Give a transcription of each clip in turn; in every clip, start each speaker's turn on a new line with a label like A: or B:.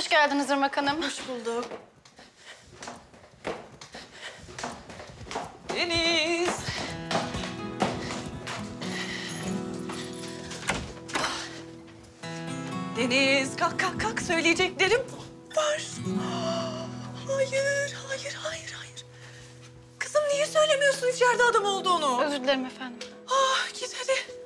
A: Hoş geldiniz Irmak Hanım.
B: Hoş bulduk. Deniz. Deniz kalk kalk kalk söyleyeceklerim var. Hayır, hayır, hayır, hayır. Kızım niye söylemiyorsun içeride adam olduğunu?
A: Özür dilerim efendim.
B: Ah git hadi.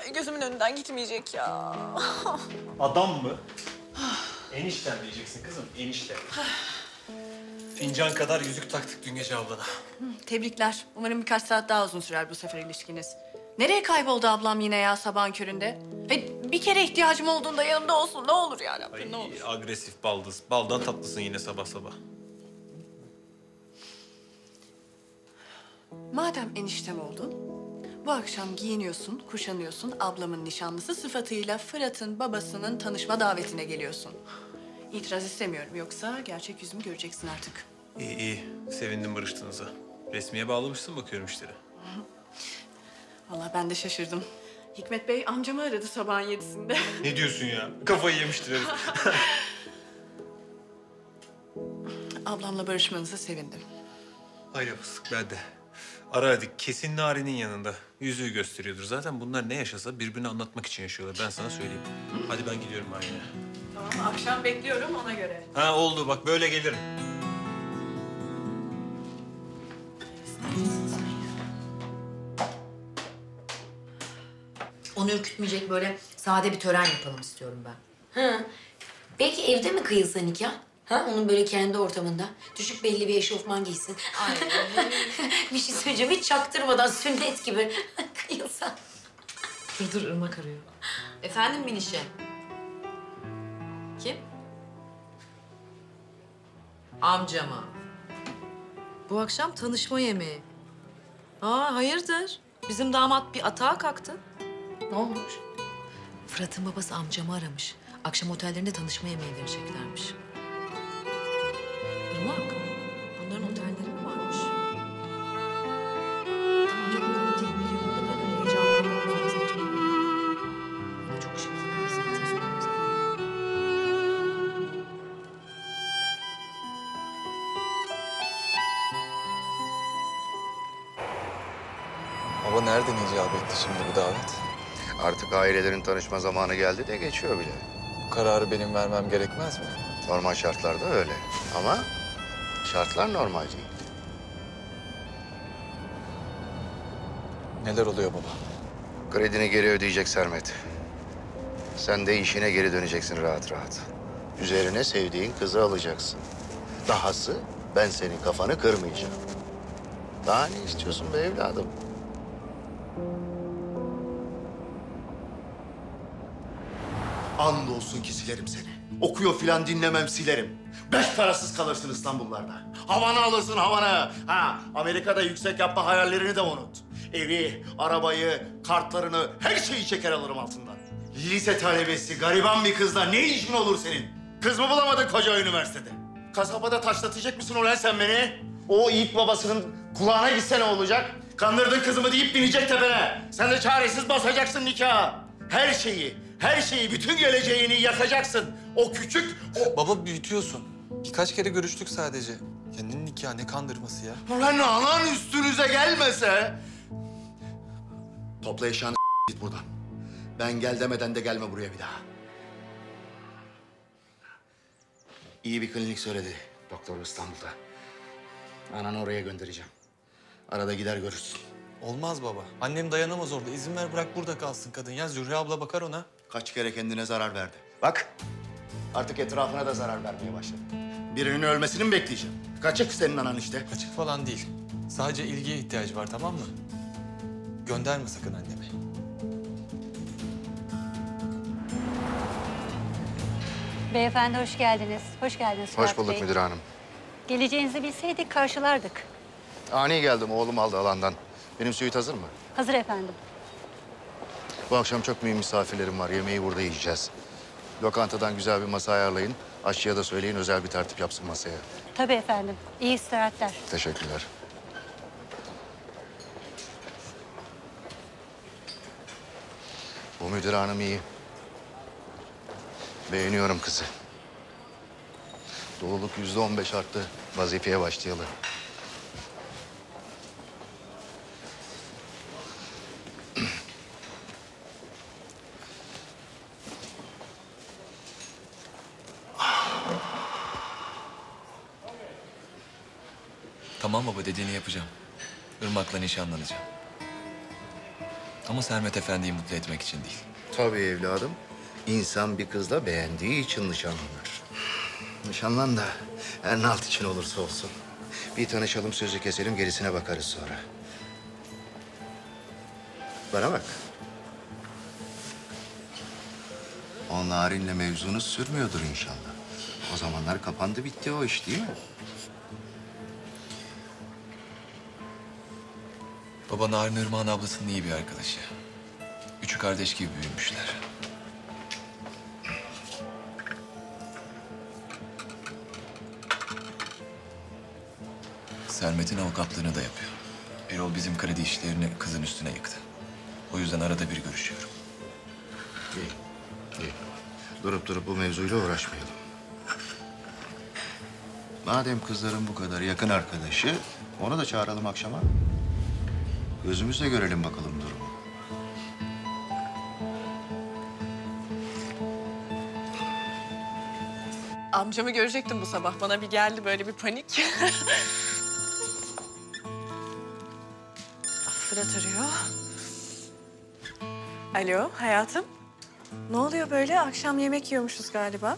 B: Ay gözümün önünden gitmeyecek ya.
C: Adam mı? Enişten diyeceksin kızım, enişte. Fincan kadar yüzük taktık dün gece ablana.
B: Tebrikler. Umarım birkaç saat daha uzun sürer bu sefer ilişkiniz. Nereye kayboldu ablam yine ya sabahın köründe? Hey, bir kere ihtiyacım olduğunda yanımda olsun. Ne olur ya Rabbim,
C: Ay,
B: ne olur.
C: agresif baldız. Baldan tatlısın yine sabah sabah.
B: Madem eniştem oldun, bu akşam giyiniyorsun, kuşanıyorsun, ablamın nişanlısı sıfatıyla Fırat'ın babasının tanışma davetine geliyorsun. İtiraz istemiyorum yoksa gerçek yüzümü göreceksin artık.
C: İyi iyi, sevindim barıştığınıza. Resmiye bağlamışsın bakıyorum işleri.
B: Vallahi ben de şaşırdım. Hikmet Bey amcamı aradı sabahın yedisinde.
C: Ne diyorsun ya? Kafayı yemiştir herif.
B: Ablamla barışmanıza sevindim.
C: Hayır fıstık ben de. Ara hadi kesin Nari'nin yanında. Yüzüğü gösteriyordur. Zaten bunlar ne yaşasa birbirini anlatmak için yaşıyorlar. Ben sana söyleyeyim. Hadi ben gidiyorum banyoya.
B: Tamam akşam bekliyorum ona göre.
C: Ha oldu bak böyle gelirim.
D: Onu ürkütmeyecek böyle sade bir tören yapalım istiyorum ben. Ha. Belki evde mi kıyılsa nikah? Ha? Onun böyle kendi ortamında. Düşük belli bir eşofman giysin. bir şey söyleyeceğim. Hiç çaktırmadan sünnet gibi kıyılsa. Dur dur Irmak arıyor. Efendim Minişe? Kim? Amcama. Bu akşam tanışma yemeği. Aa hayırdır? Bizim damat bir atağa kalktı. Ne olmuş? Fırat'ın babası amcamı aramış. Akşam otellerinde tanışma yemeği vereceklermiş. Irmak,
E: Baba nereden icap etti şimdi bu davet?
F: Artık ailelerin tanışma zamanı geldi de geçiyor bile.
E: Bu kararı benim vermem gerekmez mi?
F: Normal şartlarda öyle. Ama şartlar normal değil.
E: Neler oluyor baba?
F: Kredini geri ödeyecek Sermet. Sen de işine geri döneceksin rahat rahat. Üzerine sevdiğin kızı alacaksın. Dahası ben senin kafanı kırmayacağım. Daha ne istiyorsun be evladım?
G: Andolsun ki silerim seni. Okuyor filan dinlemem silerim. Beş parasız kalırsın İstanbullarda. Havanı alırsın havanı. Ha, Amerika'da yüksek yapma hayallerini de unut. Evi, arabayı, kartlarını, her şeyi çeker alırım altından. Lise talebesi, gariban bir kızla ne işin olur senin? Kız mı bulamadın koca üniversitede? Kasabada taşlatacak mısın ulan sen beni? O ilk babasının kulağına gitse ne olacak? Kandırdın kızımı deyip binecek tepene. Sen de çaresiz basacaksın nikahı. Her şeyi, her şeyi, bütün geleceğini yakacaksın. O küçük, o...
E: Baba büyütüyorsun. Birkaç kere görüştük sadece. Ya ne nikah ne kandırması ya.
G: Ulan anan üstünüze gelmese... Topla eşyanı git buradan. Ben gel demeden de gelme buraya bir daha. İyi bir klinik söyledi doktor İstanbul'da. Ananı oraya göndereceğim. Arada gider görürsün.
E: Olmaz baba. Annem dayanamaz orada. İzin ver bırak burada kalsın kadın. Ya Zühre abla bakar ona.
G: Kaç kere kendine zarar verdi. Bak, artık etrafına da zarar vermeye başladı. Birinin ölmesini mi bekleyeceğim? Kaçık senin anan işte.
E: Açık falan değil. Sadece ilgiye ihtiyacı var tamam mı? Gönderme sakın annemi.
H: Beyefendi hoş geldiniz. Hoş geldiniz
F: Hoş
H: Fuat
F: bulduk
H: Bey.
F: müdür hanım.
H: Geleceğinizi bilseydik karşılardık.
F: Ani geldim, oğlum aldı alandan. Benim suit hazır mı?
H: Hazır efendim.
F: Bu akşam çok mühim misafirlerim var. Yemeği burada yiyeceğiz. Lokantadan güzel bir masa ayarlayın. Aşçıya da söyleyin özel bir tertip yapsın masaya.
H: Tabii efendim. İyi istirahatler.
F: Teşekkürler. Bu müdür hanım iyi. Beğeniyorum kızı.
G: Doluluk yüzde on beş arttı. Vazifeye başlayalım.
I: Tamam baba dediğini yapacağım. Irmak'la nişanlanacağım. Ama Sermet Efendi'yi mutlu etmek için değil.
G: Tabii evladım. İnsan bir kızla beğendiği için nişanlanır. Nişanlan da her alt için olursa olsun. Bir tanışalım, sözü keselim, gerisine bakarız sonra. Bana bak. O narinle mevzunuz sürmüyordur inşallah. O zamanlar kapandı bitti o iş değil mi?
I: Baba Narin Irmak'ın ablasının iyi bir arkadaşı. Üçü kardeş gibi büyümüşler. Sermet'in avukatlığını da yapıyor. Erol bizim kredi işlerini kızın üstüne yıktı. O yüzden arada bir görüşüyorum.
G: İyi, iyi. Durup durup bu mevzuyla uğraşmayalım. Madem kızların bu kadar yakın arkadaşı, onu da çağıralım akşama. Gözümüzle görelim bakalım durumu.
B: Amcamı görecektim bu sabah. Bana bir geldi böyle bir panik. Fırat arıyor. Alo hayatım. Ne oluyor böyle? Akşam yemek yiyormuşuz galiba.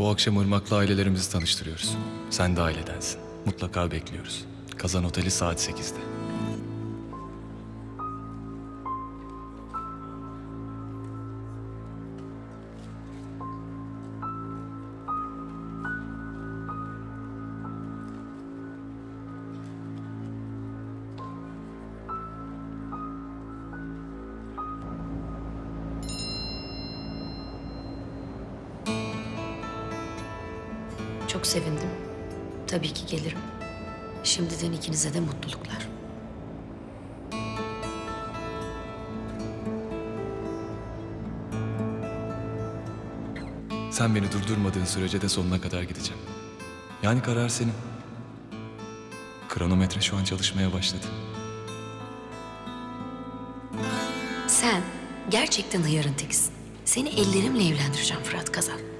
I: Bu akşam Irmak'la ailelerimizi tanıştırıyoruz. Sen de ailedensin. Mutlaka bekliyoruz. Kazan Oteli saat 8'de.
J: Çok sevindim. Tabii ki gelirim. Şimdiden ikinize de mutluluklar.
I: Sen beni durdurmadığın sürece de sonuna kadar gideceğim. Yani karar senin. Kronometre şu an çalışmaya başladı.
J: Sen gerçekten hıyarın tekisin. Seni ellerimle evlendireceğim Fırat Kazan.